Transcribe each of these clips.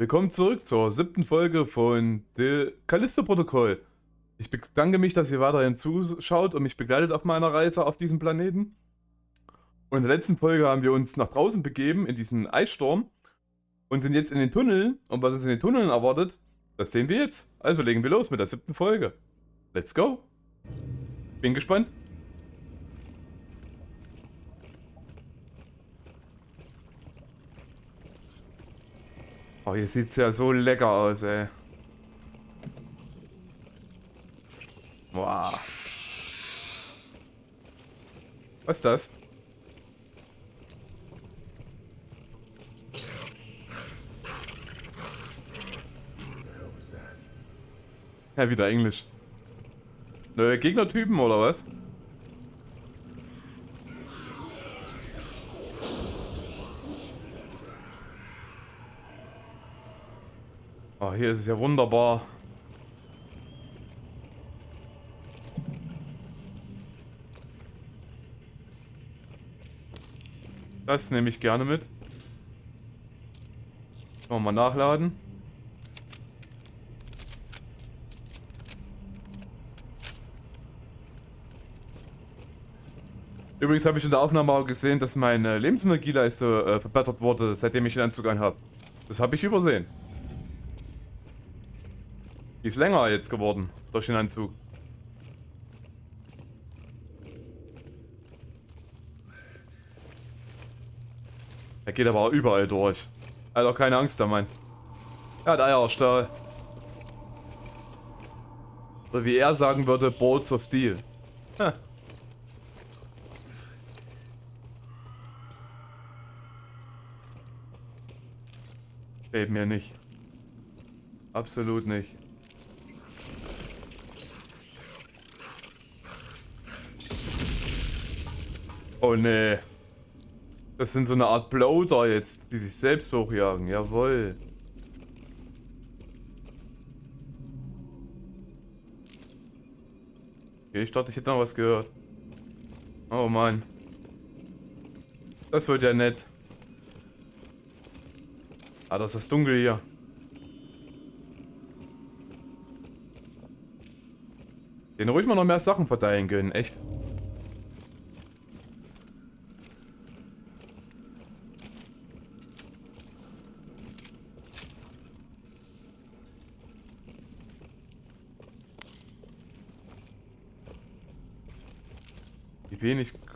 Willkommen zurück zur siebten Folge von The Callisto-Protokoll. Ich bedanke mich, dass ihr weiterhin zuschaut und mich begleitet auf meiner Reise auf diesem Planeten. Und in der letzten Folge haben wir uns nach draußen begeben in diesen Eissturm und sind jetzt in den Tunneln. Und was uns in den Tunneln erwartet, das sehen wir jetzt. Also legen wir los mit der siebten Folge. Let's go. Bin gespannt. Oh, hier sieht's ja so lecker aus, ey. Wow. Was ist das? Ja, wieder Englisch. Neue Gegnertypen oder was? Hier ist es ja wunderbar. Das nehme ich gerne mit. Können wir mal nachladen. Übrigens habe ich in der Aufnahme auch gesehen, dass meine Lebensenergieleiste äh, verbessert wurde, seitdem ich den Anzug anhabe. Das habe ich übersehen. Die ist länger jetzt geworden durch den Anzug. Er geht aber auch überall durch. Er hat auch keine Angst, der Mann. Er hat Eierstahl. Oder wie er sagen würde, Bolts of Steel. Ha. Eben mir nicht. Absolut nicht. Oh ne. Das sind so eine Art Bloater jetzt, die sich selbst hochjagen. Jawohl. Okay, ich dachte, ich hätte noch was gehört. Oh Mann. Das wird ja nett. Ah, das ist dunkel hier. Den ruhig mal noch mehr Sachen verteilen können, echt.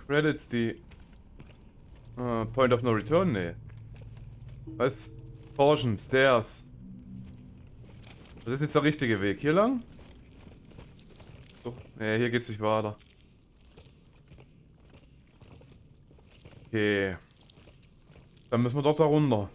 Credits, die... Uh, Point of No Return? Nee. Was? Portion, Stairs. Das ist jetzt der richtige Weg. Hier lang? So, nee, hier geht's nicht weiter. Okay. Dann müssen wir dort da runter.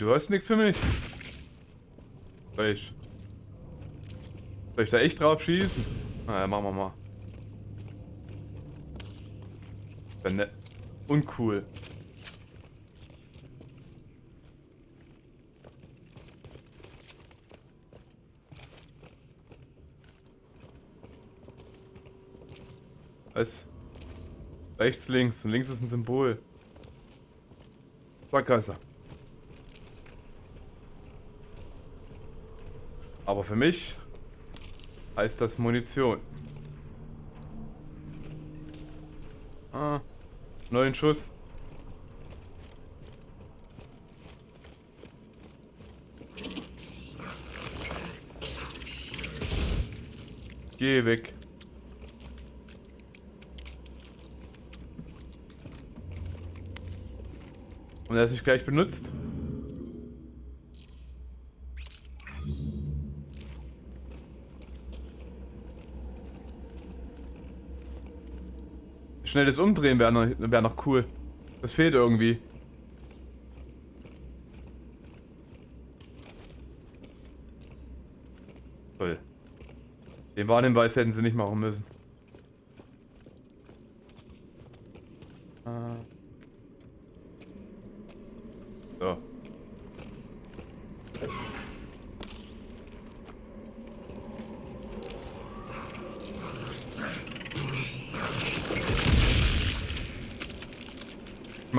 Du hast nichts für mich? Ich... Soll ich da echt drauf schießen? Na ja, machen wir mal. Wäre nett. Uncool. Was? Rechts, links. Und links ist ein Symbol. Sackgasse. Aber für mich heißt das Munition. Ah, neuen Schuss. Geh weg. Und er sich gleich benutzt. Schnelles Umdrehen wäre noch, wär noch cool. Das fehlt irgendwie. Toll. Den Warnhinweis hätten sie nicht machen müssen.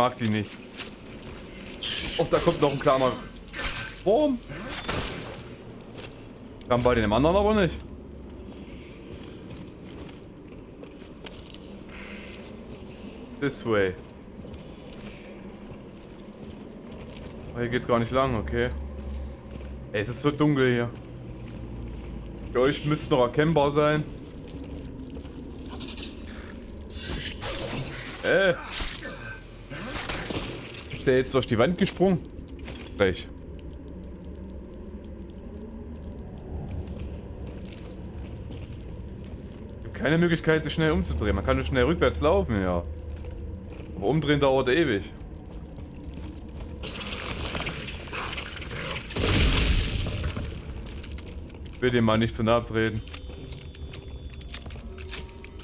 Mag die nicht. Och, da kommt noch ein kleiner Wurm. Kam bei den anderen aber nicht. This way. Oh, hier geht's gar nicht lang, okay. Ey, es ist so dunkel hier. Für euch müsste noch erkennbar sein. Äh. Ist der jetzt durch die Wand gesprungen? Gleich. Keine Möglichkeit, sich schnell umzudrehen. Man kann nur schnell rückwärts laufen, ja. Aber umdrehen dauert ewig. Ich will dem mal nicht zu nahe treten.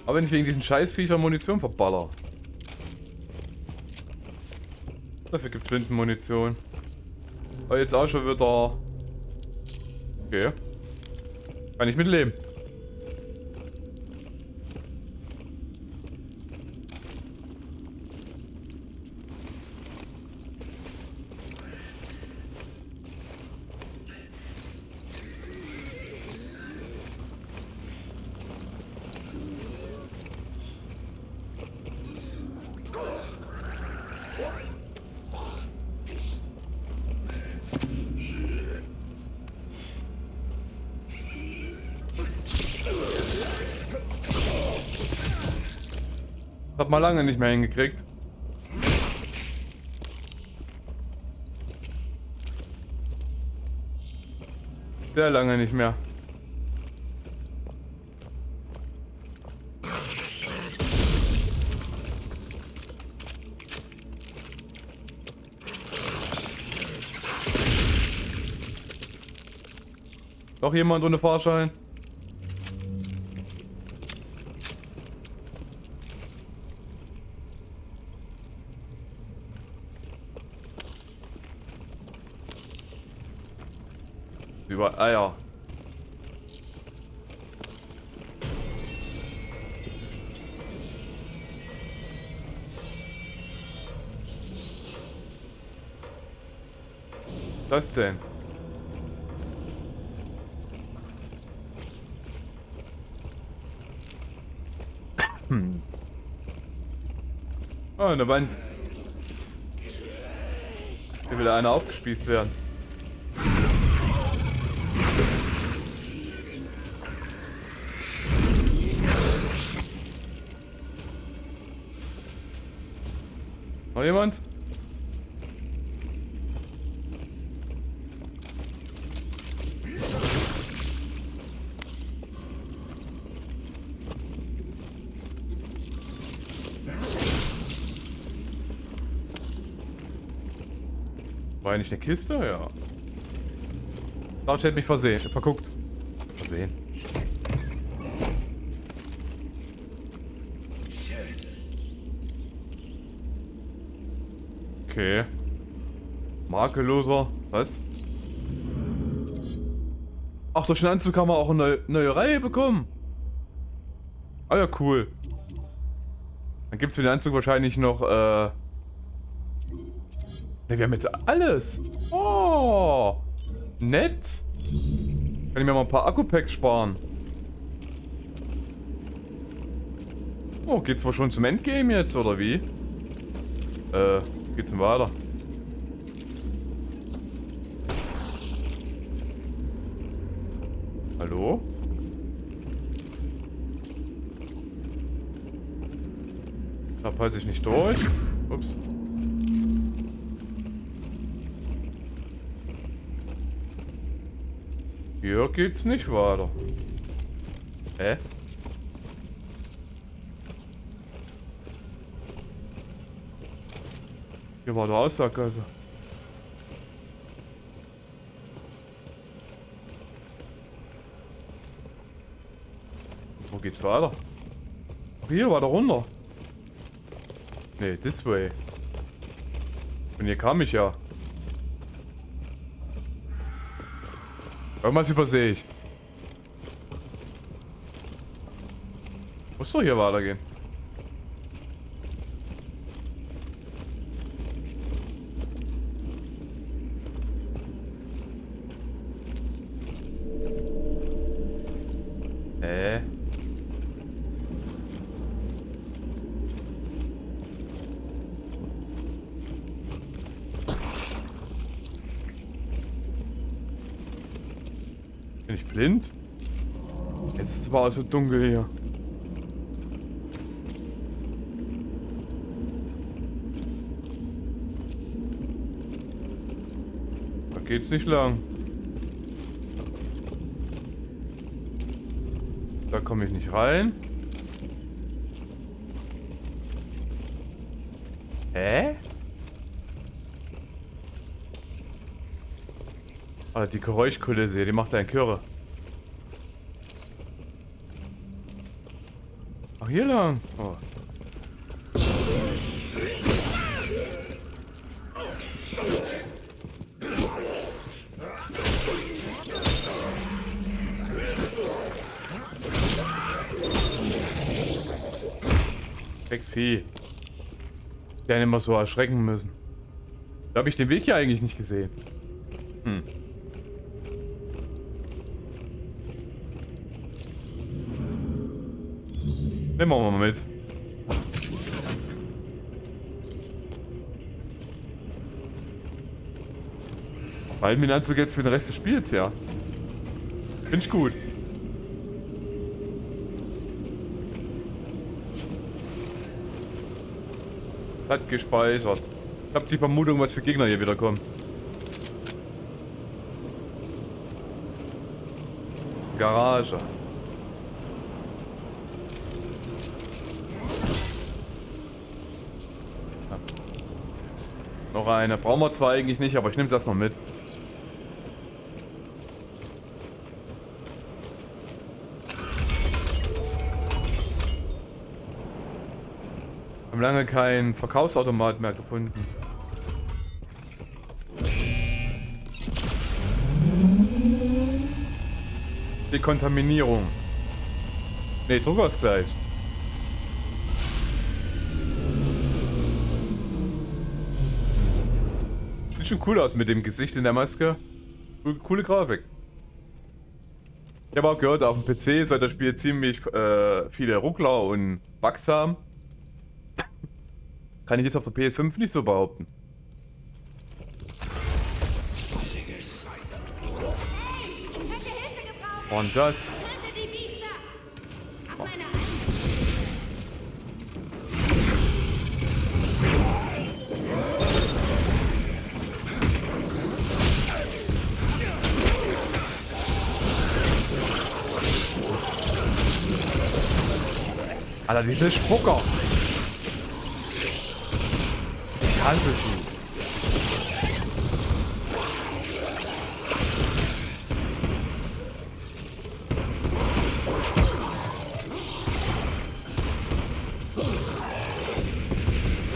Aber wenn ich wegen diesen Scheißviecher Munition verballer. Dafür gibt's Blindenmunition. Aber jetzt auch schon wieder... Okay. Kann ich mitleben. Hab mal lange nicht mehr hingekriegt. Sehr lange nicht mehr. Doch jemand ohne Fahrschein? Über Eier. Was denn? Hm. Oh, eine Wand. Hier will einer aufgespießt werden. Jemand? War ja nicht eine Kiste? Ja. Couch hätte mich versehen, verguckt. Versehen. Okay. Makelloser. Was? Ach, durch den Anzug haben wir auch eine neue Reihe bekommen. Ah ja, cool. Dann gibt es für den Anzug wahrscheinlich noch, äh... Ne, wir haben jetzt alles. Oh. Nett. Kann ich mir mal ein paar Akku-Packs sparen. Oh, geht's wohl schon zum Endgame jetzt, oder wie? Äh, geht's denn weiter? Hallo? Da passe ich nicht durch. Ups. Hier geht's nicht weiter. Hä? Hier war der Aussackgasse. Wo geht's weiter? Ach, hier, weiter runter. Nee, this way. Und hier kam ich ja. Irgendwas übersehe ich. Muss doch hier weitergehen. Äh. Bin ich blind? So dunkel hier. Da geht's nicht lang. Da komme ich nicht rein. Hä? Ah, die Geräuschkulisse, die macht einen Chöre. Ach, hier lang. Oh. Vieh. Die einen immer so erschrecken müssen. Da habe ich den Weg hier eigentlich nicht gesehen. Hm. Nehmen wir mal mit. Weil mir Anzug jetzt für den Rest des Spiels, ja. Finde ich gut. Hat gespeichert. Ich habe die Vermutung, was für Gegner hier wieder kommen. Garage. Noch eine. Brauchen wir zwar eigentlich nicht, aber ich nehme es erstmal mit. haben lange keinen Verkaufsautomat mehr gefunden. Dekontaminierung. Ne, Druckausgleich. Schon cool aus mit dem Gesicht in der Maske. Coole Grafik. Ich habe auch gehört, auf dem PC soll das Spiel ziemlich äh, viele Ruckler und Bugs haben. Kann ich jetzt auf der PS5 nicht so behaupten. Und das. Alter, diese Spucker. hasse sie.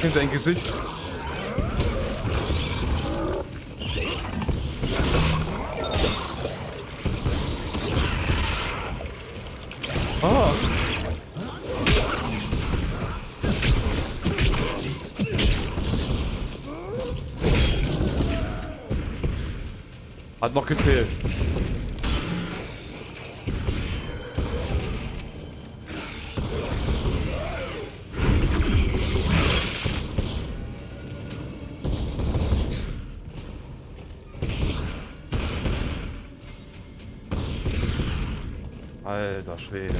In sein Gesicht. Hat noch gezählt. Alter Schwede.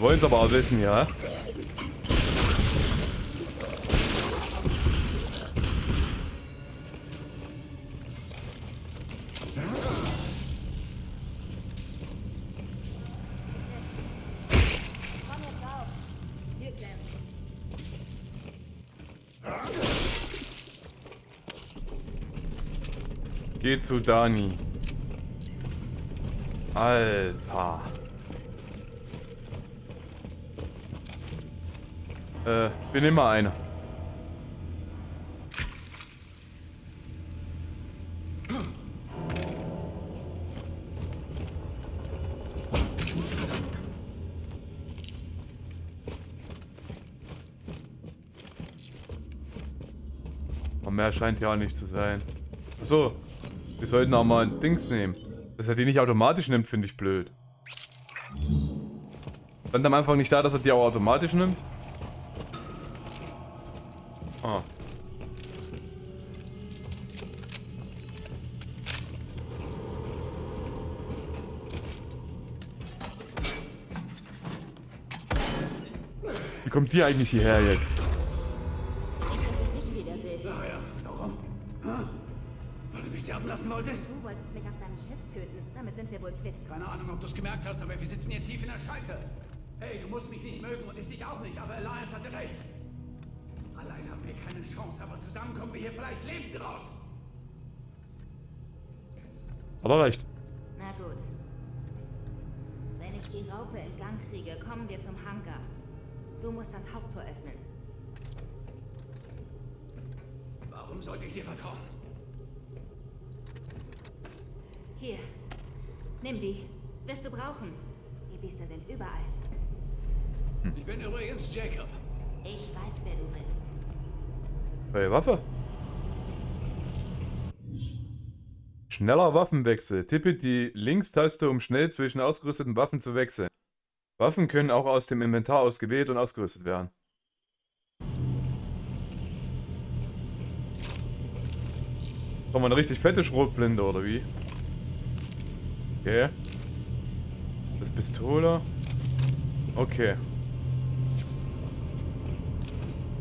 Sie wollen es aber auch wissen, ja? Geh zu Dani. Alter. Äh, bin immer einer. Aber mehr scheint ja nicht zu sein. Achso, wir sollten auch mal ein Dings nehmen. Dass er die nicht automatisch nimmt, finde ich blöd. Stand am Anfang nicht da, dass er die auch automatisch nimmt? Wie kommt die eigentlich hierher jetzt? sterben lassen wolltest? Du wolltest mich auf deinem Schiff töten. Damit sind wir wohl quitt. Keine Ahnung, ob du es gemerkt hast, aber wir sitzen jetzt tief in der Scheiße. Hey, du musst mich nicht mögen und ich dich auch nicht, aber Elias hatte recht. Allein haben wir keine Chance, aber zusammen kommen wir hier vielleicht lebend raus. Hat er recht. Na gut. Wenn ich die Raupe in Gang kriege, kommen wir zum Hangar. Du musst das Haupttor öffnen. Warum sollte ich dir vertrauen? Hier. Nimm die. Wirst du brauchen. Die Biester sind überall. Ich bin übrigens Jacob. Ich weiß, wer du bist. Neue Waffe. Schneller Waffenwechsel. Tippe die Linkstaste, um schnell zwischen ausgerüsteten Waffen zu wechseln. Waffen können auch aus dem Inventar ausgewählt und ausgerüstet werden. Haben wir eine richtig fette Schrotflinte, oder wie? Okay. Das ist Pistole. Okay.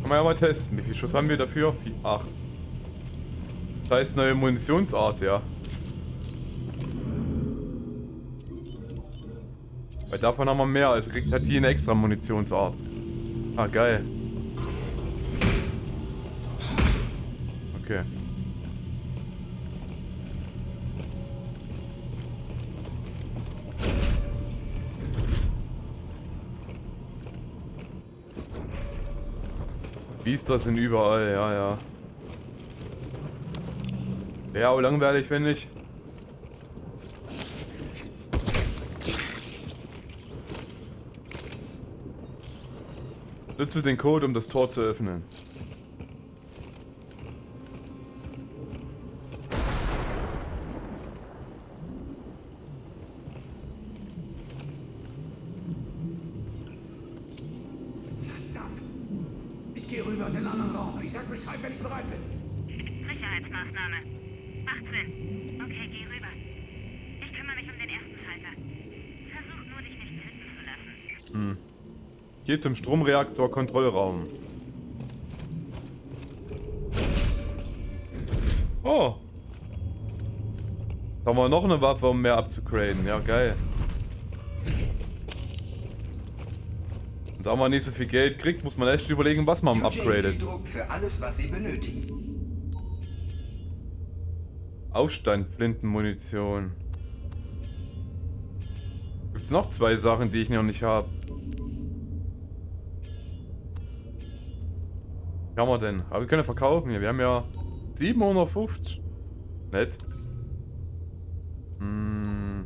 Kann man ja mal testen. Wie viel Schuss haben wir dafür? Acht. Das heißt neue Munitionsart, ja. Weil davon haben wir mehr, also kriegt halt die eine extra Munitionsart. Ah, geil. Okay. Biester sind überall, ja, ja. Auch langweilig, finde ich. Nutze den Code, um das Tor zu öffnen. Verdammt. Ich gehe rüber in den anderen Raum. Ich sag Bescheid, wenn ich bereit bin. Sicherheitsmaßnahme. Macht Sinn. Okay, geh rüber. Ich kümmere mich um den ersten Schalter. Versuch nur, dich nicht töten zu lassen. Geh zum Stromreaktor-Kontrollraum. Oh. Da haben wir noch eine Waffe, um mehr abzugraden. Ja, geil. Und da man nicht so viel Geld kriegt, muss man echt überlegen, was man upgradet. Alles, was. Aufstand, Flintenmunition. Gibt's noch zwei Sachen, die ich noch nicht habe? Haben wir denn? Aber wir können ja verkaufen hier. Wir haben ja 750. Nett. Hm.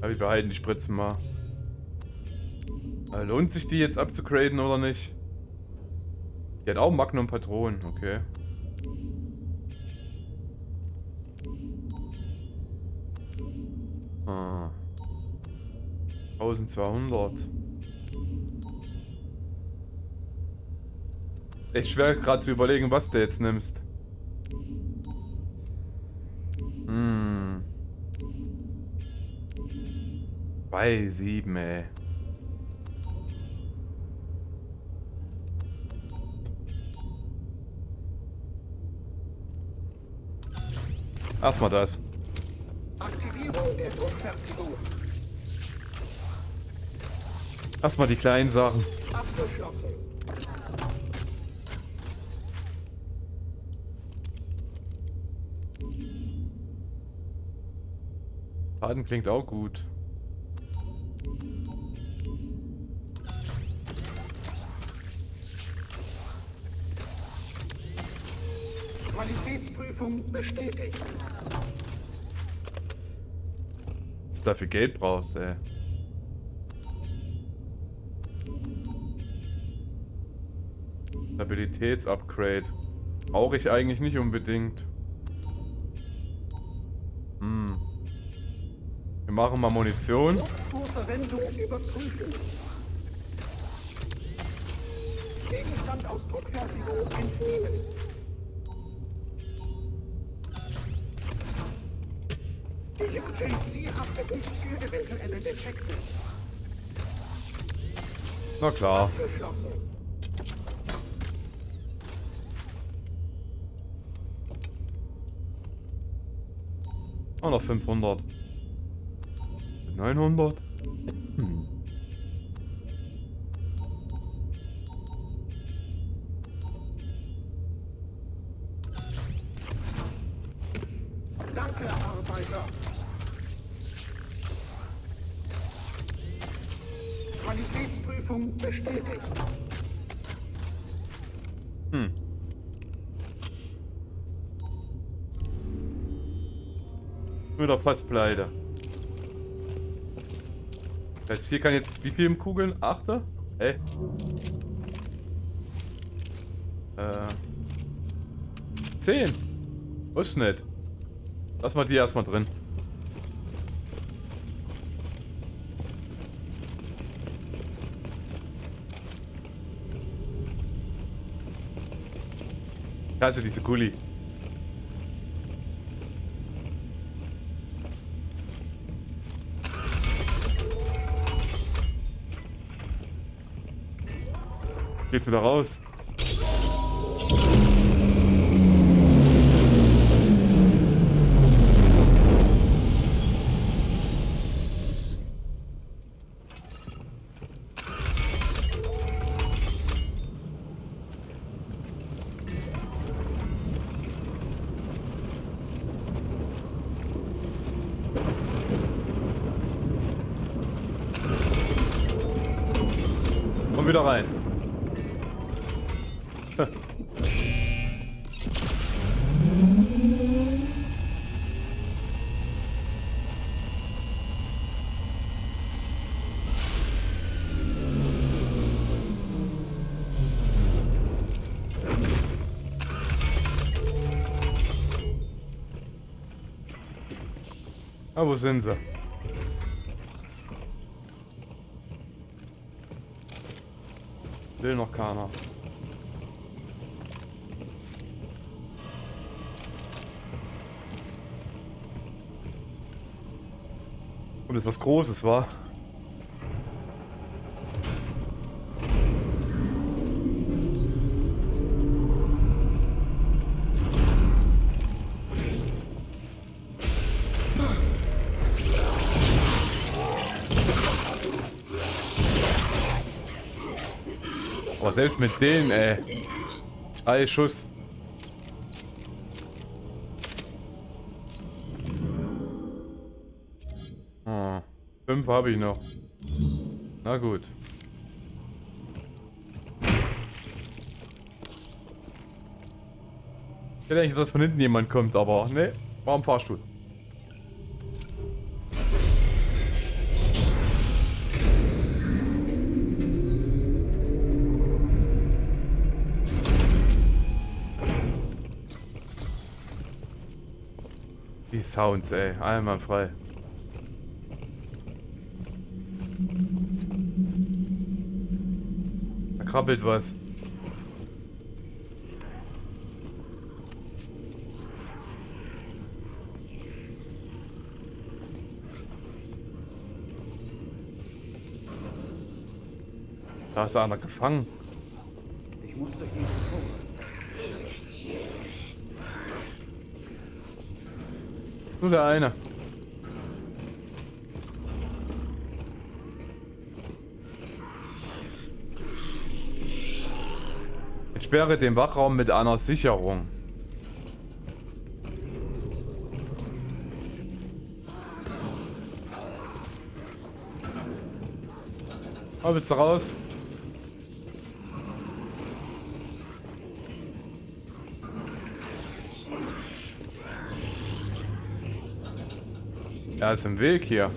Ja, wir behalten die Spritzen mal. Äh, Lohnt sich die jetzt abzugraden oder nicht? Die hat auch Magnum-Patronen, okay. Ah. 1200. Echt schwer gerade zu überlegen, was du jetzt nimmst. Hm. 2,7, ey. Erstmal das. Aktivierung der Druckfertigung Erstmal die kleinen Sachen. abgeschlossen. Faden klingt auch gut. Qualitätsprüfung bestätigt. Was du dafür Geld brauchst, ey. Stabilitätsupgrade. Brauche ich eigentlich nicht unbedingt. Machen mal Munition. Gegenstand aus Druckfertigung entnehmen. Na klar. Auch noch 500. 900. Hm. Danke, Arbeiter. Qualitätsprüfung bestätigt. Hm. Nur der Fasspleite. Das hier kann jetzt wie viel Kugeln? Achter? Hä? Äh. Zehn. Was nicht? Lass mal die erstmal drin. Also diese Gulli. Geht's wieder raus? Wo sind sie? Will noch keiner. Und es was Großes war. Aber selbst mit denen, ey. Drei Schuss. Ah, fünf habe ich noch. Na gut. Ich hätte eigentlich, dass von hinten jemand kommt, aber ne, war im Fahrstuhl. Sounds, ey. Einmal frei. Da krabbelt was. Da ist einer gefangen. Nur der eine. Entsperre den Wachraum mit einer Sicherung. Willst du raus? Ist im Weg hier.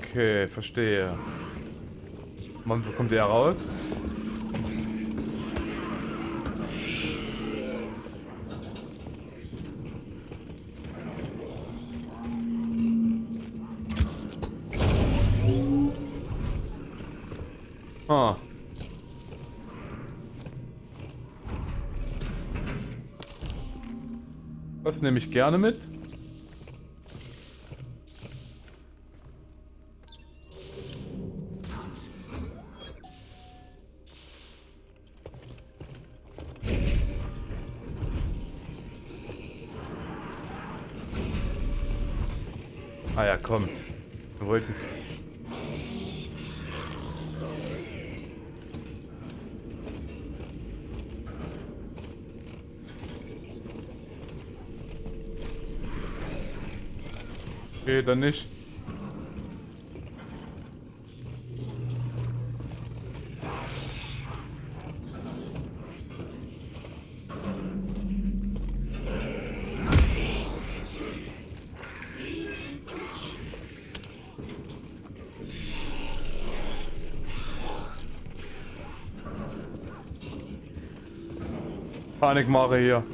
Okay, verstehe. Wann kommt er raus? Ah. Das nehme ich gerne mit. Ah ja, komm. Dann nicht. Panikmache hier.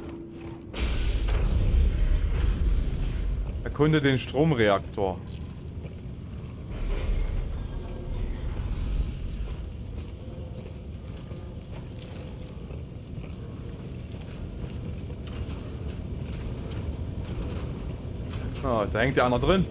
Erkunde den Stromreaktor. Ah, da hängt ja einer drin.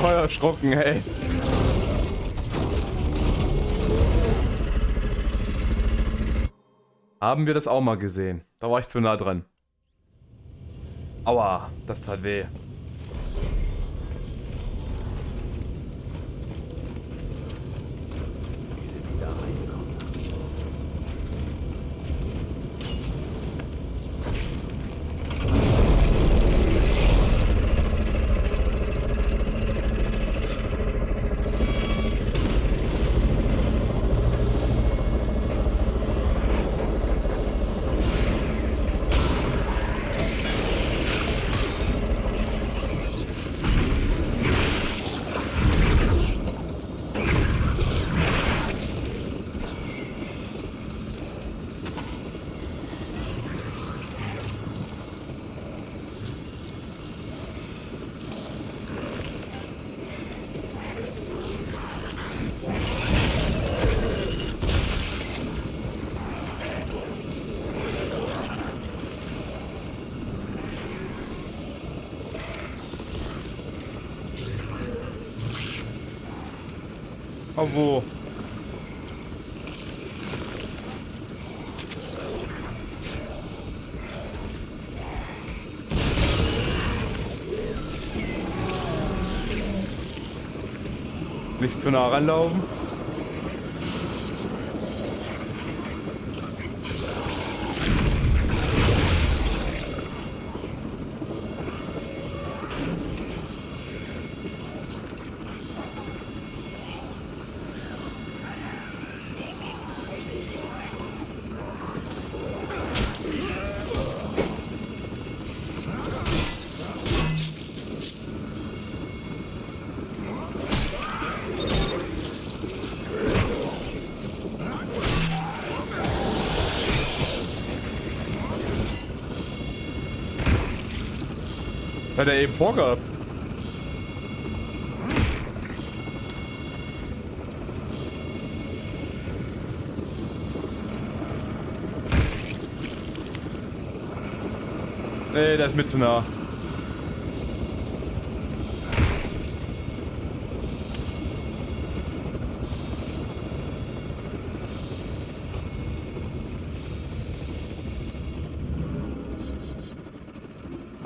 Voll erschrocken, ey. Haben wir das auch mal gesehen? Da war ich zu nah dran. Aua, das tat weh. Aber wo? Nicht zu nah ranlaufen. Das hat er eben vorgehabt. Nee, der ist mir zu nah.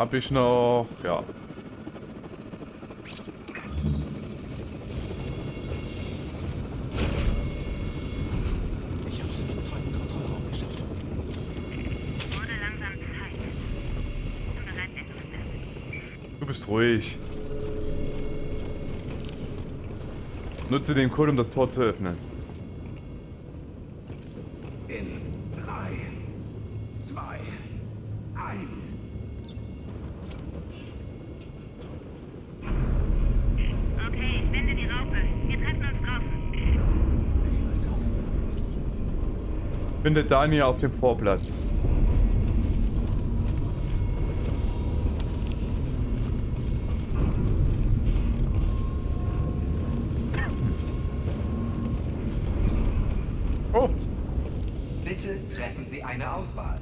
Hab ich noch... Ja. Ich hab's in den zweiten Kontrollraum geschafft. Wurde langsam Zeit. Bin bereit, Edmund. Du bist ruhig. Nutze den Code, um das Tor zu öffnen. In drei, zwei, eins. Okay, ich wende die Raupe. Wir treffen uns draußen. Ich will's hoffen. Finde Daniel auf dem Vorplatz. Oh, Bitte treffen Sie eine Auswahl.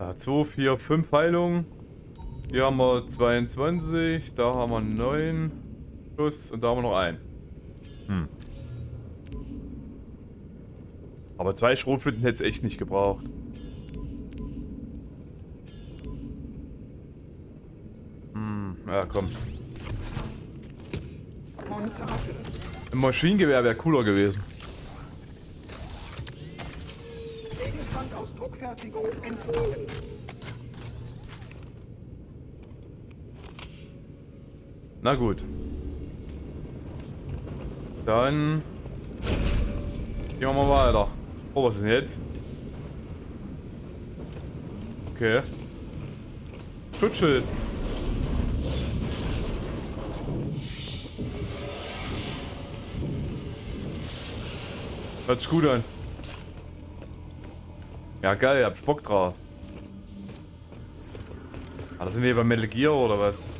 ja, 2, 4, 5 Heilungen. Hier haben wir 22, da haben wir 9 plus und da haben wir noch einen. Hm. Aber zwei Schrotflinten hätte es echt nicht gebraucht. Hm, ja komm. Ein Maschinengewehr wäre cooler gewesen. Na gut. Dann gehen wir mal weiter. Oh, was ist denn jetzt? Okay. Schutzschild. Hört sich gut an. Ja geil, hab Bock drauf. Ah, da sind wir bei Metal Gear oder was?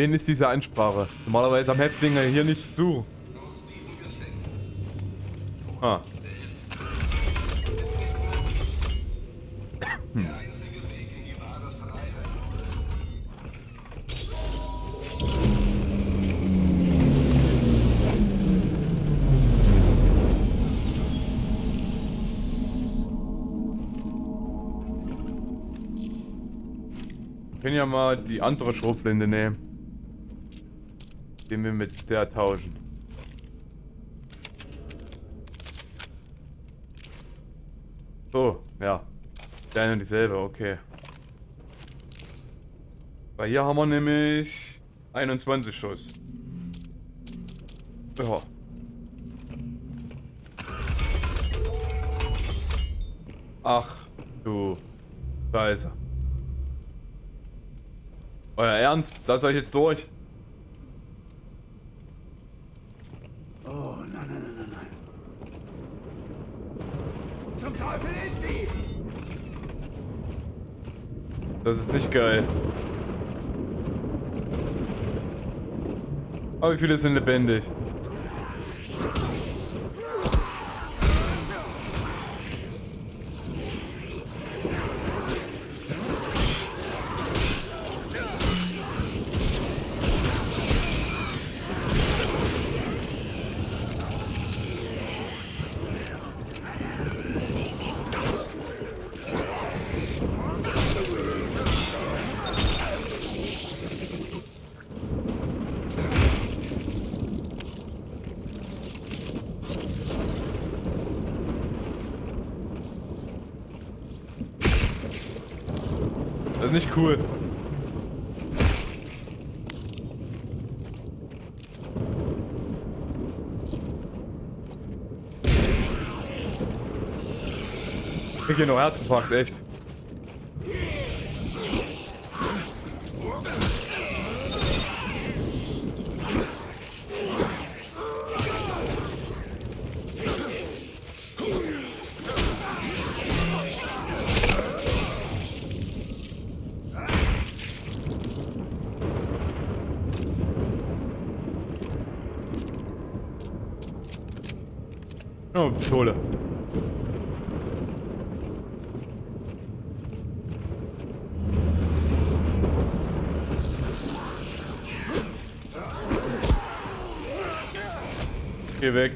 Wen ist diese Ansprache? Normalerweise haben Häftlinge hier nichts zu. Ah. Ist Wir können ja mal die andere Schrotflinte nehmen. Den wir mit der tauschen. So, ja. Die eine und dieselbe, okay. Weil hier haben wir nämlich 21 Schuss. Ja. Ach, du Scheiße. Euer Ernst? Das euch jetzt durch? Oh, nein, nein, nein, nein, nein. Wo Zum Teufel ist sie! Das ist nicht geil. Aber wie viele sind lebendig? ist nicht cool. Ich krieg hier nur Herzinfarkt, echt. Oh, Pistole. Geh weg.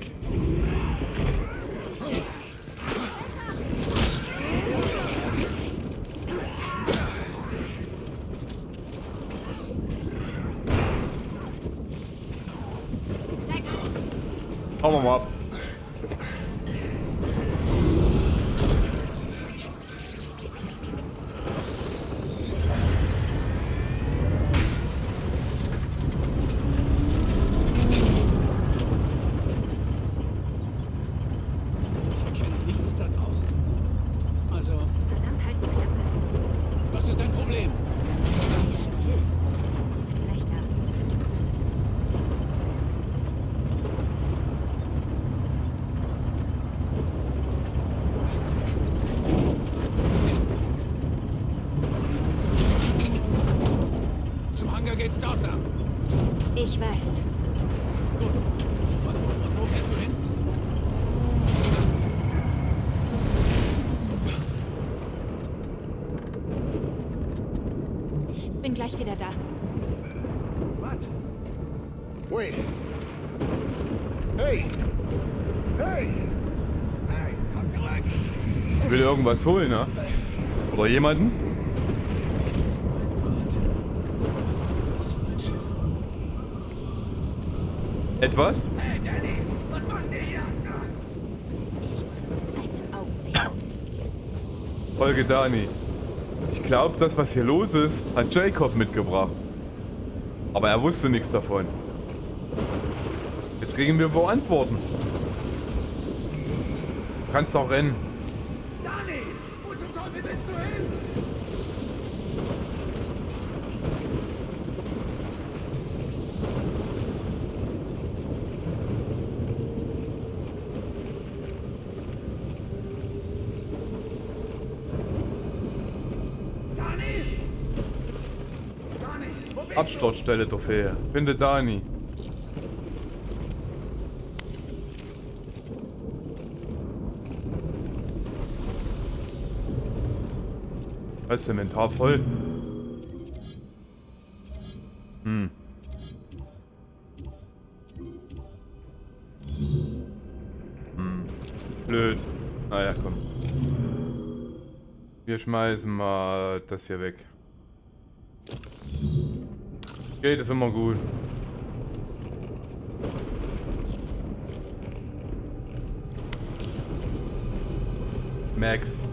Hauen mal ab. Ich erkenne nichts da draußen. Also, Verdammt, halt die Klappe. was ist dein Problem? Sei still. Wir sind gleich da. Zum Hangar geht's dort lang. Ich weiß. Gut. Und, und wo fährst du hin? Bin gleich wieder da. Was? Wait. Hey! Hey! Hey, komm zurück! Will irgendwas holen, ne? Oder jemanden? Das ist mein Schiff. Etwas? Hey, Danny! Was macht ihr hier? Ich muss es mit eigenen Augen sehen. Folge Dani. Ich glaube, das, was hier los ist, hat Jacob mitgebracht. Aber er wusste nichts davon. Jetzt kriegen wir wohl Antworten. Du kannst auch rennen. Danny! Wo zum Teufel willst du hin? Danny! Danny, Absturzstelle Trophäe. Finde Dani. Was ist Inventar voll? Hm. Hm. Blöd. Naja, komm. Wir schmeißen mal das hier weg. Geht ist immer gut. Max.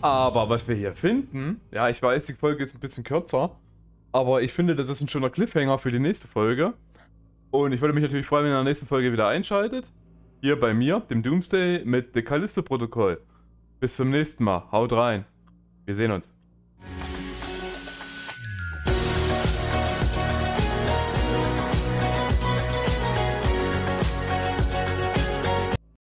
Aber was wir hier finden, ja, ich weiß, die Folge ist ein bisschen kürzer, aber ich finde, das ist ein schöner Cliffhanger für die nächste Folge. Und ich würde mich natürlich freuen, wenn ihr in der nächsten Folge wieder einschaltet. Hier bei mir, dem Doomsday mit The Callisto-Protokoll. Bis zum nächsten Mal. Haut rein. Wir sehen uns.